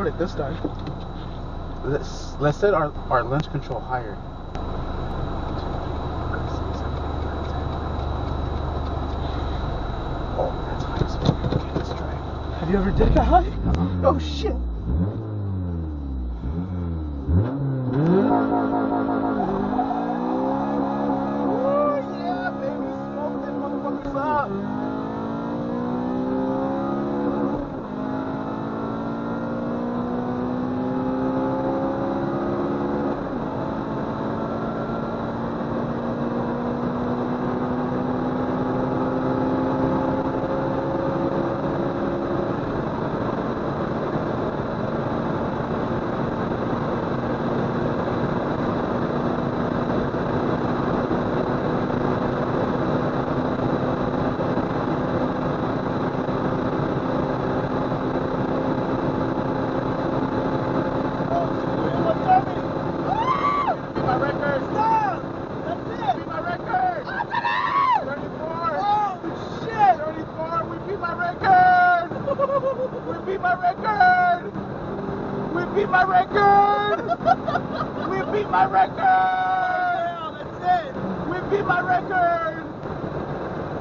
record it this time. Let's let's set our our launch control higher. Oh, that's high as fuck. Okay, let's try. Have you ever did that high? Oh shit. My record! we beat my record! That's it! We beat my record!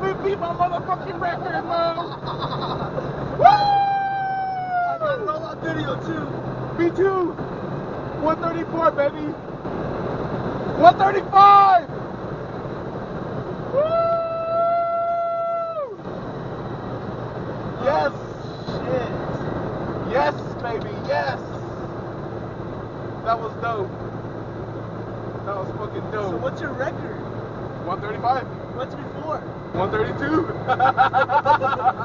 We beat my motherfucking record, bro! Woo! I got roll video too. Me too. 134, baby. 135. Woo! Yes. Shit. Yes, baby. Yes. That was dope. That was fucking dope. So what's your record? 135. What's before? 132.